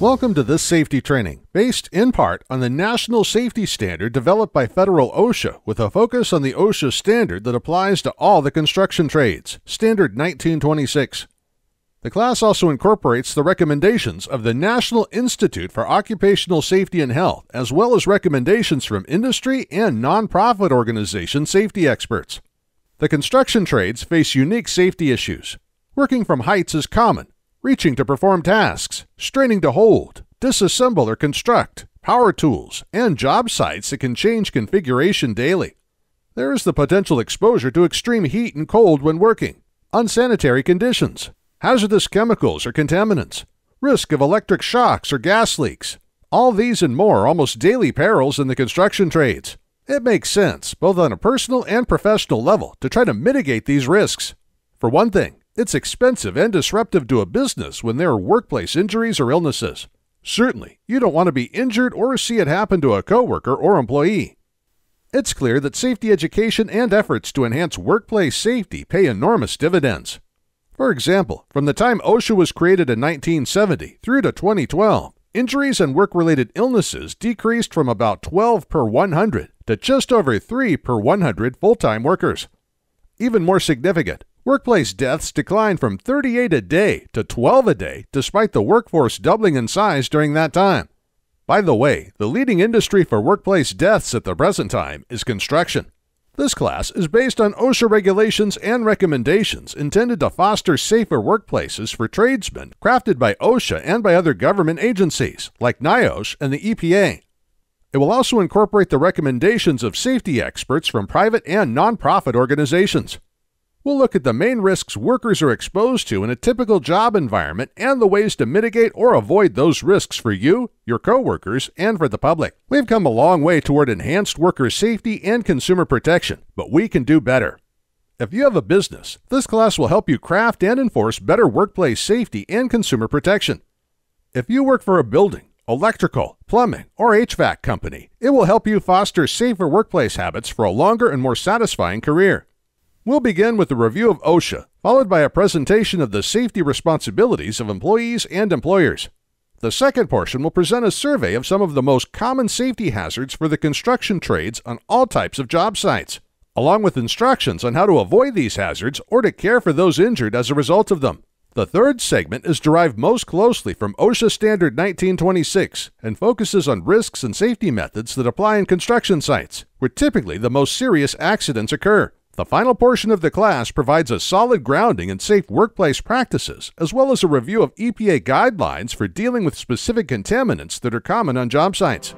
Welcome to this safety training, based in part on the National Safety Standard developed by federal OSHA with a focus on the OSHA standard that applies to all the construction trades, Standard 1926. The class also incorporates the recommendations of the National Institute for Occupational Safety and Health, as well as recommendations from industry and nonprofit organization safety experts. The construction trades face unique safety issues. Working from heights is common, reaching to perform tasks, straining to hold, disassemble or construct, power tools, and job sites that can change configuration daily. There is the potential exposure to extreme heat and cold when working, unsanitary conditions, hazardous chemicals or contaminants, risk of electric shocks or gas leaks. All these and more are almost daily perils in the construction trades. It makes sense, both on a personal and professional level, to try to mitigate these risks. For one thing, it's expensive and disruptive to a business when there are workplace injuries or illnesses. Certainly, you don't want to be injured or see it happen to a coworker or employee. It's clear that safety education and efforts to enhance workplace safety pay enormous dividends. For example, from the time OSHA was created in 1970 through to 2012, injuries and work related illnesses decreased from about 12 per 100 to just over 3 per 100 full time workers. Even more significant, Workplace deaths declined from 38 a day to 12 a day, despite the workforce doubling in size during that time. By the way, the leading industry for workplace deaths at the present time is construction. This class is based on OSHA regulations and recommendations intended to foster safer workplaces for tradesmen, crafted by OSHA and by other government agencies, like NIOSH and the EPA. It will also incorporate the recommendations of safety experts from private and nonprofit organizations. We'll look at the main risks workers are exposed to in a typical job environment and the ways to mitigate or avoid those risks for you, your coworkers, and for the public. We've come a long way toward enhanced worker safety and consumer protection, but we can do better. If you have a business, this class will help you craft and enforce better workplace safety and consumer protection. If you work for a building, electrical, plumbing, or HVAC company, it will help you foster safer workplace habits for a longer and more satisfying career. We'll begin with a review of OSHA, followed by a presentation of the safety responsibilities of employees and employers. The second portion will present a survey of some of the most common safety hazards for the construction trades on all types of job sites, along with instructions on how to avoid these hazards or to care for those injured as a result of them. The third segment is derived most closely from OSHA Standard 1926 and focuses on risks and safety methods that apply in construction sites, where typically the most serious accidents occur. The final portion of the class provides a solid grounding in safe workplace practices, as well as a review of EPA guidelines for dealing with specific contaminants that are common on job sites.